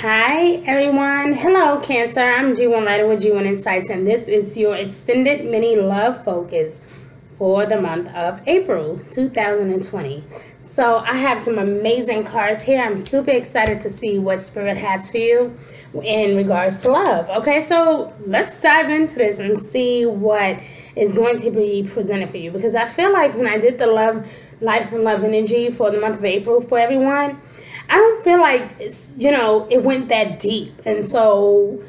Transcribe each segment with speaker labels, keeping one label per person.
Speaker 1: Hi everyone. Hello Cancer. I'm G1 Writer with G1 Insights and this is your extended mini love focus for the month of April 2020. So I have some amazing cards here. I'm super excited to see what Spirit has for you in regards to love. Okay, so let's dive into this and see what is going to be presented for you because I feel like when I did the love, life and love energy for the month of April for everyone, I don't feel like it's, you know, it went that deep. And so,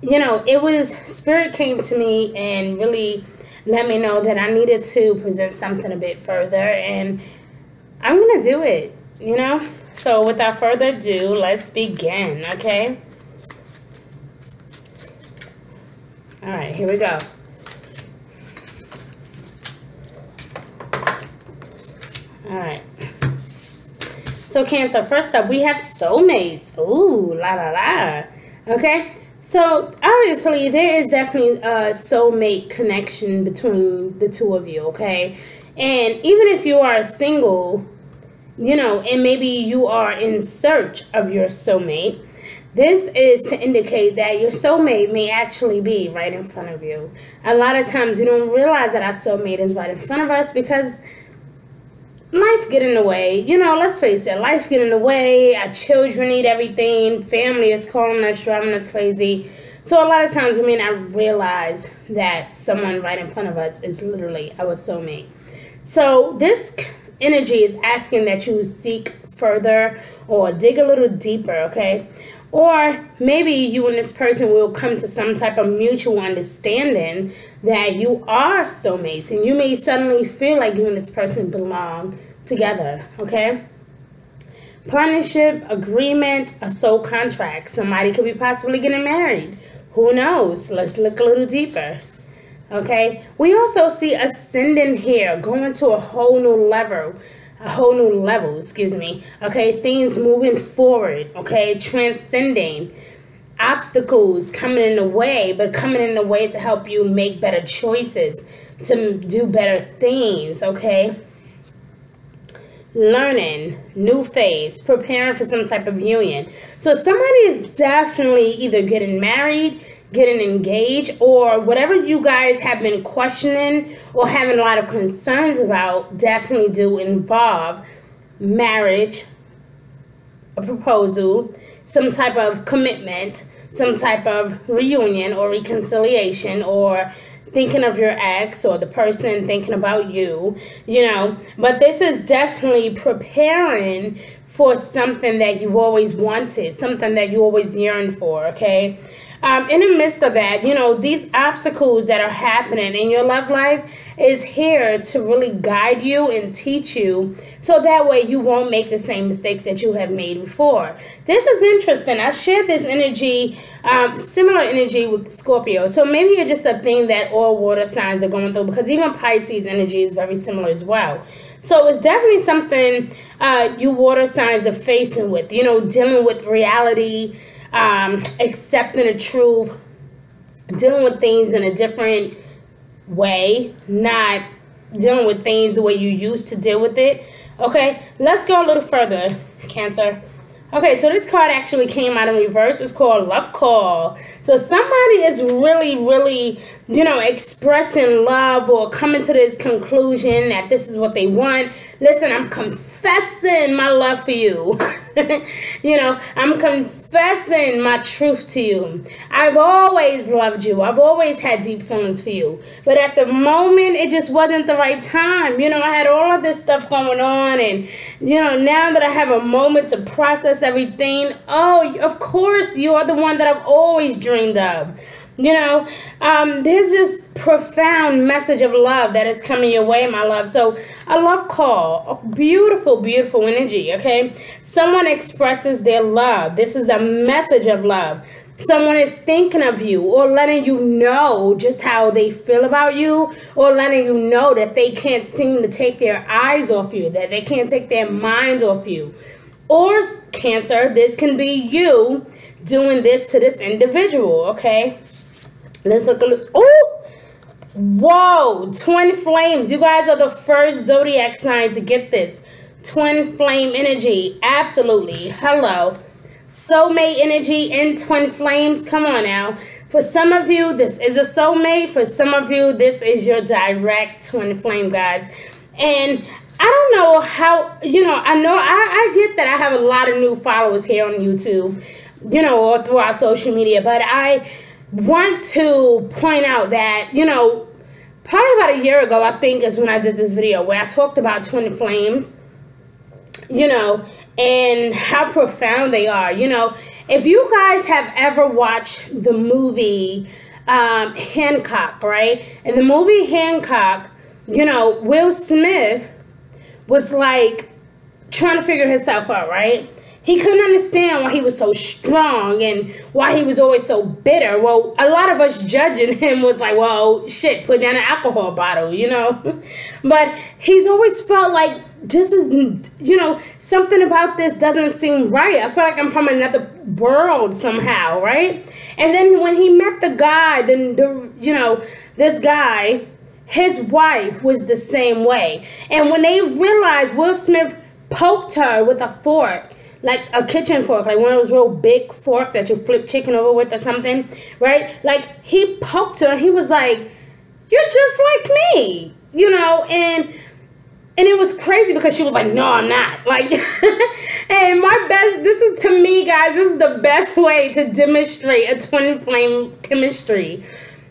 Speaker 1: you know, it was, Spirit came to me and really let me know that I needed to present something a bit further. And I'm going to do it, you know? So without further ado, let's begin, okay? All right, here we go. All right. So Cancer, first up, we have soulmates. Ooh, la la la. Okay. So obviously there is definitely a soulmate connection between the two of you, okay? And even if you are single, you know, and maybe you are in search of your soulmate, this is to indicate that your soulmate may actually be right in front of you. A lot of times we don't realize that our soulmate is right in front of us because life get in the way. You know, let's face it, life get in the way. Our children need everything. Family is calling us, driving us crazy. So a lot of times we may not realize that someone right in front of us is literally our soulmate. So this energy is asking that you seek further or dig a little deeper, okay? Or maybe you and this person will come to some type of mutual understanding that you are soulmates and you may suddenly feel like you and this person belong together, okay? Partnership, agreement, a soul contract. Somebody could be possibly getting married. Who knows? Let's look a little deeper. Okay, we also see ascending here, going to a whole new level a whole new level, excuse me. Okay, things moving forward, okay, transcending obstacles coming in the way, but coming in the way to help you make better choices, to do better things, okay? Learning, new phase, preparing for some type of union. So somebody is definitely either getting married, getting engaged or whatever you guys have been questioning or having a lot of concerns about definitely do involve marriage, a proposal, some type of commitment, some type of reunion or reconciliation or thinking of your ex or the person thinking about you, you know. But this is definitely preparing for something that you've always wanted, something that you always yearned for, okay? Um, in the midst of that, you know, these obstacles that are happening in your love life is here to really guide you and teach you so that way you won't make the same mistakes that you have made before. This is interesting. I shared this energy, um, similar energy with Scorpio. So maybe it's just a thing that all water signs are going through because even Pisces energy is very similar as well. So it's definitely something uh, you water signs are facing with, you know, dealing with reality, um, accepting the truth, dealing with things in a different way, not dealing with things the way you used to deal with it. Okay, let's go a little further, Cancer. Okay, so this card actually came out in reverse. It's called Love Call. So somebody is really, really, you know, expressing love or coming to this conclusion that this is what they want. Listen, I'm confessing my love for you. you know, I'm confessing my truth to you. I've always loved you. I've always had deep feelings for you. But at the moment, it just wasn't the right time. You know, I had all of this stuff going on. And, you know, now that I have a moment to process everything, oh, of course, you are the one that I've always dreamed of. You know, um, there's just profound message of love that is coming your way, my love. So a love call, a beautiful, beautiful energy, okay? Someone expresses their love. This is a message of love. Someone is thinking of you or letting you know just how they feel about you or letting you know that they can't seem to take their eyes off you, that they can't take their mind off you. Or Cancer, this can be you doing this to this individual, okay? Let's look a look. Oh! Whoa! Twin flames. You guys are the first zodiac sign to get this. Twin flame energy. Absolutely. Hello. soulmate energy in twin flames. Come on now. For some of you, this is a soulmate. For some of you, this is your direct twin flame, guys. And I don't know how, you know, I know, I, I get that I have a lot of new followers here on YouTube, you know, or throughout social media, but I want to point out that, you know, probably about a year ago, I think is when I did this video where I talked about twin flames, you know, and how profound they are. You know, if you guys have ever watched the movie um, Hancock, right? In the movie Hancock, you know, Will Smith was like trying to figure himself out, right? He couldn't understand why he was so strong and why he was always so bitter. Well, a lot of us judging him was like, well, shit, put down an alcohol bottle, you know? but he's always felt like this is, you know, something about this doesn't seem right. I feel like I'm from another world somehow, right? And then when he met the guy, then the, you know, this guy, his wife was the same way. And when they realized Will Smith poked her with a fork, like a kitchen fork, like one of those real big forks that you flip chicken over with or something, right? Like he poked her, he was like, You're just like me, you know, and and it was crazy because she was like, No, I'm not. Like and my best this is to me, guys, this is the best way to demonstrate a twin flame chemistry.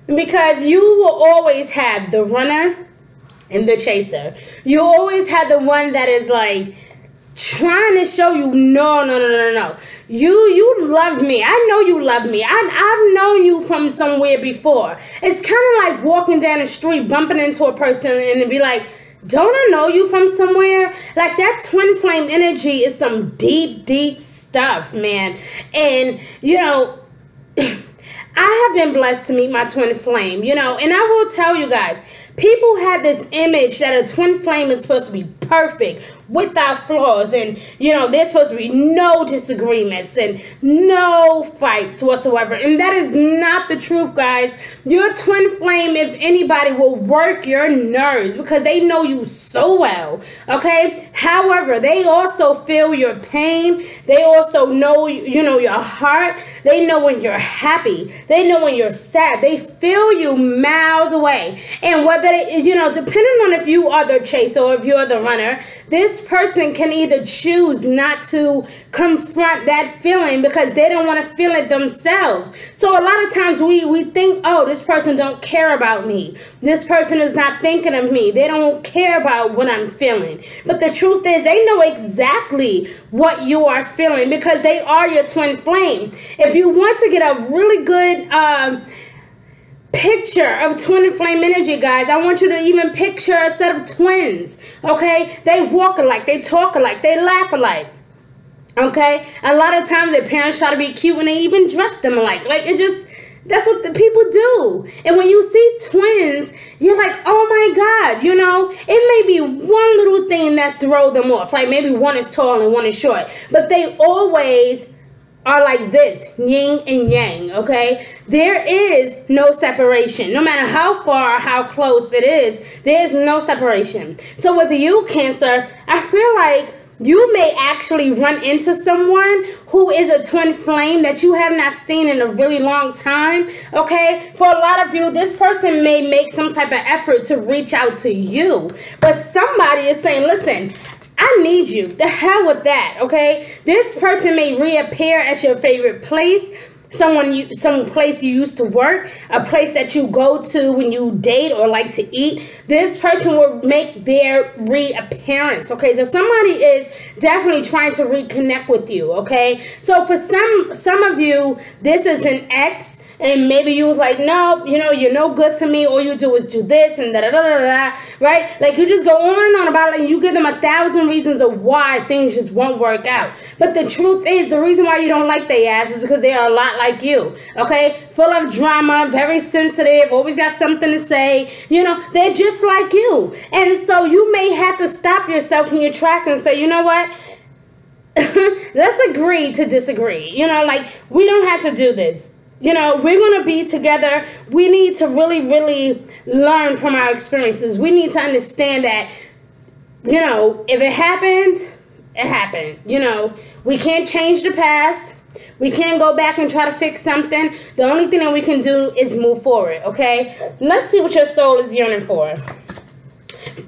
Speaker 1: Because you will always have the runner and the chaser. You always have the one that is like trying to show you no no no no no. You you love me. I know you love me. I, i've known you from somewhere before. It's kind of like walking down the street bumping into a person and be like don't i know you from somewhere? Like that twin flame energy is some deep deep stuff man. And you know I have been blessed to meet my twin flame, you know, and I will tell you guys, people have this image that a twin flame is supposed to be perfect, without flaws and you know there's supposed to be no disagreements and no fights whatsoever. And that is not the truth guys. Your twin flame if anybody will work your nerves because they know you so well okay? However they also feel your pain. They also know you know your heart. They know when you're happy. They know when you're sad. They feel you miles away. And whether it, you know depending on if you are the chaser or if you're the runner this person can either choose not to confront that feeling because they don't want to feel it themselves. So a lot of times we, we think, oh, this person don't care about me. This person is not thinking of me. They don't care about what I'm feeling. But the truth is they know exactly what you are feeling because they are your twin flame. If you want to get a really good... Um, picture of twin flame energy, guys. I want you to even picture a set of twins, okay? They walk alike, they talk alike, they laugh alike. Okay? A lot of times their parents try to be cute when they even dress them alike. Like it just that's what the people do. And when you see twins, you're like, oh my God, you know, it may be one little thing that throw them off. Like maybe one is tall and one is short. But they always are like this yin and yang okay? There is no separation. No matter how far or how close it is there's no separation. So with you cancer i feel like you may actually run into someone who is a twin flame that you have not seen in a really long time. Okay, for a lot of you, this person may make some type of effort to reach out to you, but somebody is saying, Listen, I need you. The hell with that, okay? This person may reappear at your favorite place, someone you some place you used to work, a place that you go to when you date or like to eat. This person will make their reappearance, okay? So somebody is definitely trying to reconnect with you, okay? So for some some of you, this is an ex and maybe you was like, no, you know, you're no good for me. All you do is do this and da da da da da, right? Like you just go on and on about it, and you give them a thousand reasons of why things just won't work out. But the truth is, the reason why you don't like their ass is because they are a lot like you, okay? Full of drama, very sensitive, always got something to say. You know, they're just like you, and so you may have to stop yourself in your track and say, you know what? Let's agree to disagree. You know, like we don't have to do this you know, we're going to be together. We need to really, really learn from our experiences. We need to understand that, you know, if it happened, it happened. You know, we can't change the past. We can't go back and try to fix something. The only thing that we can do is move forward, okay? Let's see what your soul is yearning for.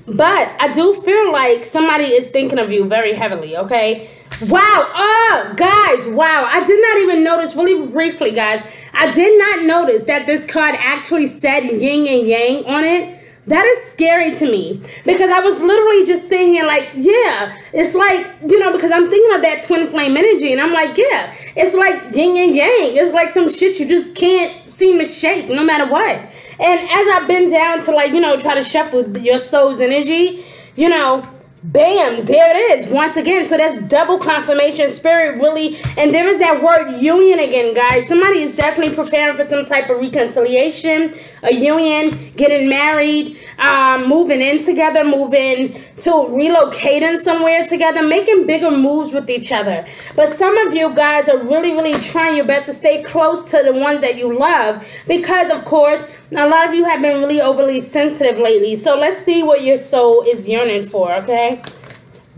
Speaker 1: But I do feel like somebody is thinking of you very heavily, okay? Wow, oh, guys, wow. I did not even notice, really briefly, guys. I did not notice that this card actually said yin and yang on it. That is scary to me because I was literally just sitting here like, yeah, it's like, you know, because I'm thinking of that twin flame energy and I'm like, yeah, it's like yin and yang. It's like some shit you just can't seem to shake no matter what. And as I've been down to like, you know, try to shuffle your soul's energy, you know, bam, there it is once again. So that's double confirmation, spirit really. And there is that word union again, guys. Somebody is definitely preparing for some type of reconciliation, a union, getting married, um, moving in together, moving to relocating somewhere together, making bigger moves with each other. But some of you guys are really, really trying your best to stay close to the ones that you love because, of course, a lot of you have been really overly sensitive lately. So let's see what your soul is yearning for, okay?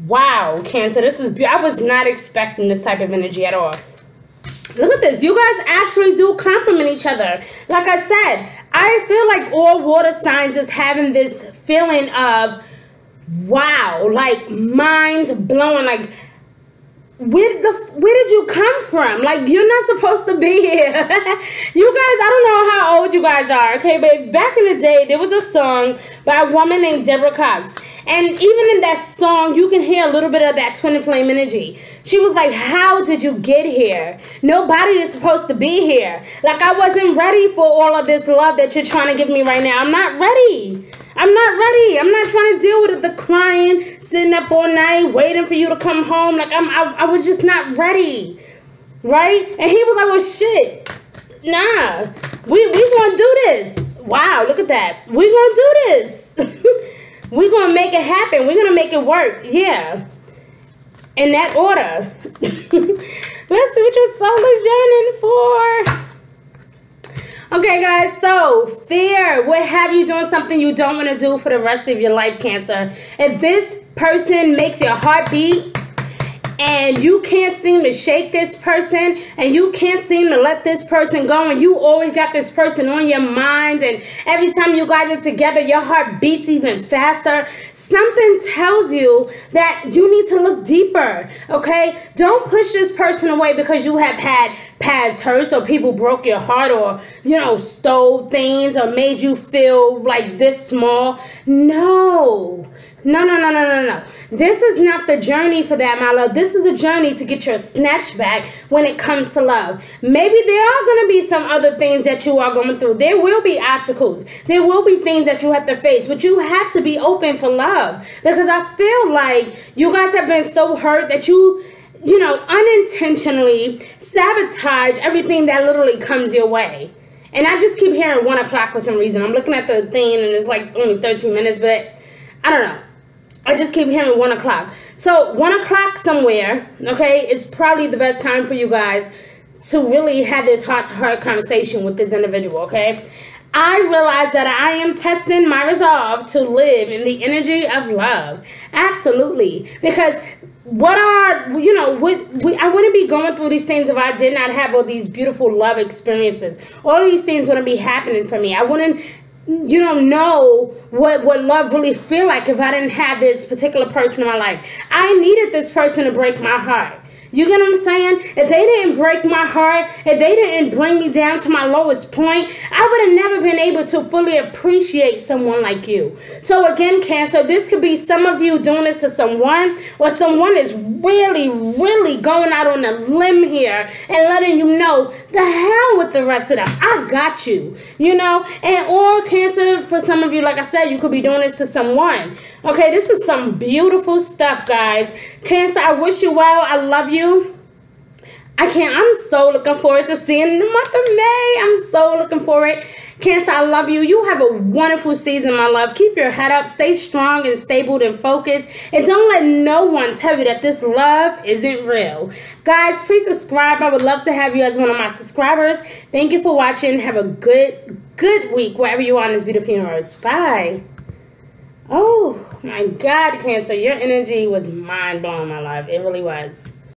Speaker 1: Wow, Cancer, this is, I was not expecting this type of energy at all. Look at this. You guys actually do complement each other. Like I said, I feel like all water signs is having this feeling of, wow, like minds blowing, like where did the where did you come from? Like you're not supposed to be here. you guys, I don't know how old you guys are, okay, but back in the day there was a song by a woman named Deborah Cox. And even in that song, you can hear a little bit of that twin flame energy. She was like, How did you get here? Nobody is supposed to be here. Like, I wasn't ready for all of this love that you're trying to give me right now. I'm not ready. I'm not ready. I'm not trying to deal with the crying, sitting up all night, waiting for you to come home. Like, I'm, I, I was just not ready. Right? And he was like, Well, shit. Nah, we, we gonna do this. Wow, look at that. We gonna do this. We're going to make it happen. We're to make it work. Yeah. In that order. Let's see what your soul is yearning for. Okay, guys, so fear will have you doing something you don't want to do for the rest of your life, Cancer. If this person makes your heart beat, and you can't seem to shake this person and you can't seem to let this person go and you always got this person on your mind and every time you guys are together your heart beats even faster. Something tells you that you need to look deeper okay? Don't push this person away because you have had past hurts or people broke your heart or you know stole things or made you feel like this small. No no, no, no, no, no, no. This is not the journey for that, my love. This is the journey to get your snatch back when it comes to love. Maybe there are going to be some other things that you are going through. There will be obstacles. There will be things that you have to face, but you have to be open for love because I feel like you guys have been so hurt that you you know, unintentionally sabotage everything that literally comes your way. And I just keep hearing one o'clock for some reason. I'm looking at the thing and it's like only 13 minutes, but I don't know. I just keep hearing one o'clock. So one o'clock somewhere, okay, is probably the best time for you guys to really have this heart-to-heart conversation with this individual, okay? I realize that I am testing my resolve to live in the energy of love. Absolutely. Because what are, you know, what, we, I wouldn't be going through these things if I did not have all these beautiful love experiences. All these things wouldn't be happening for me. I wouldn't you don't know what what love really feel like if I didn't have this particular person in my life. I needed this person to break my heart. You get what I'm saying? If they didn't break my heart, if they didn't bring me down to my lowest point, I would have never been able to fully appreciate someone like you. So again, Cancer, this could be some of you doing this to someone, or someone is really, really going out on a limb here and letting you know the hell with the rest of them. I got you. You know? And or Cancer, for some of you, like I said, you could be doing this to someone. Okay, this is some beautiful stuff, guys. Cancer, I wish you well. I love you. I can't. I'm so looking forward to seeing the month of May. I'm so looking forward. Cancer, I love you. You have a wonderful season, my love. Keep your head up. Stay strong and stable and focused. And don't let no one tell you that this love isn't real. Guys, please subscribe. I would love to have you as one of my subscribers. Thank you for watching. Have a good, good week wherever you are in this beautiful universe. Bye. Oh my God, Cancer, your energy was mind blowing, my life. It really was.